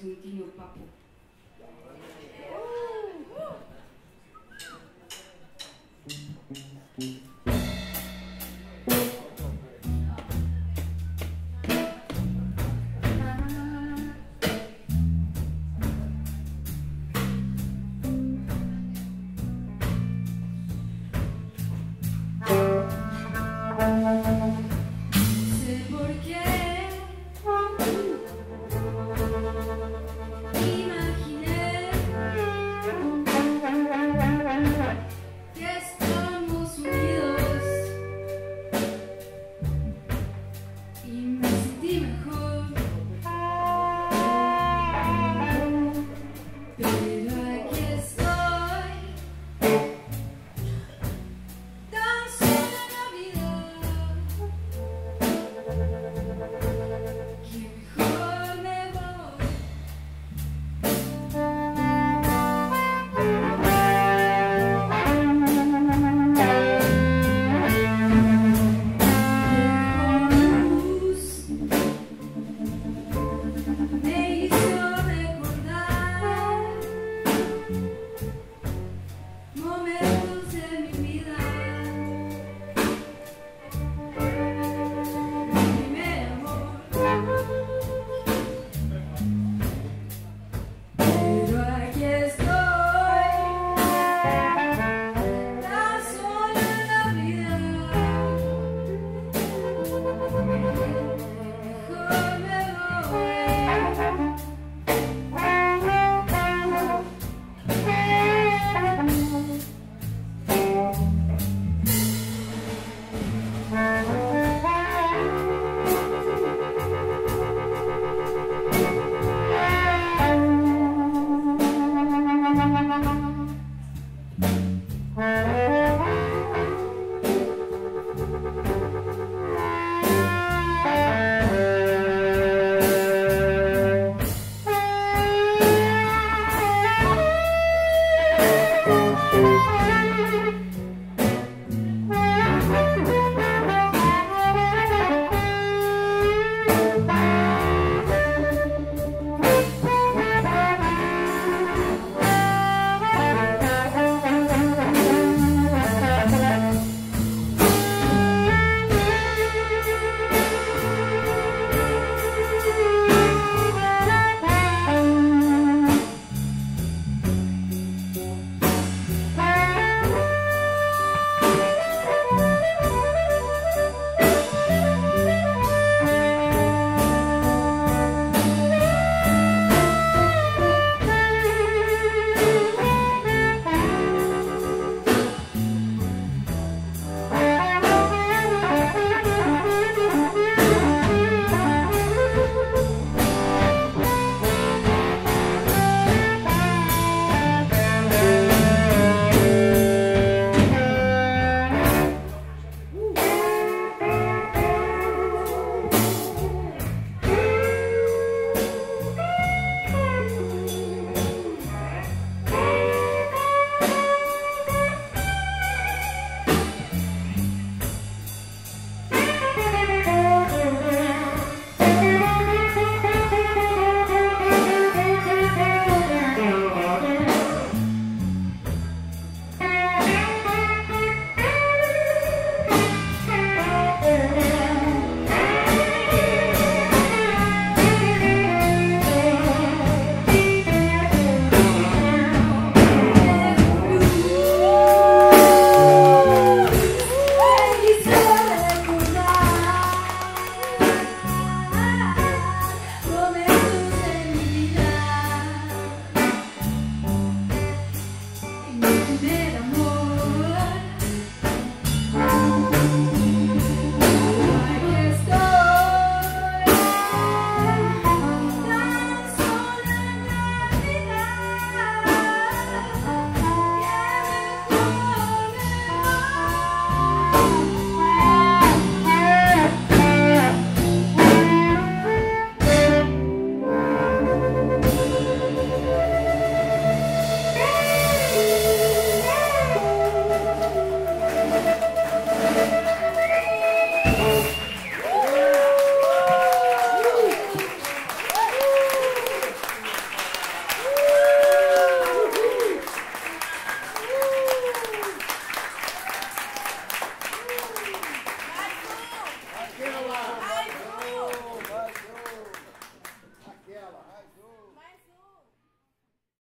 presentinho papo. Sé por qué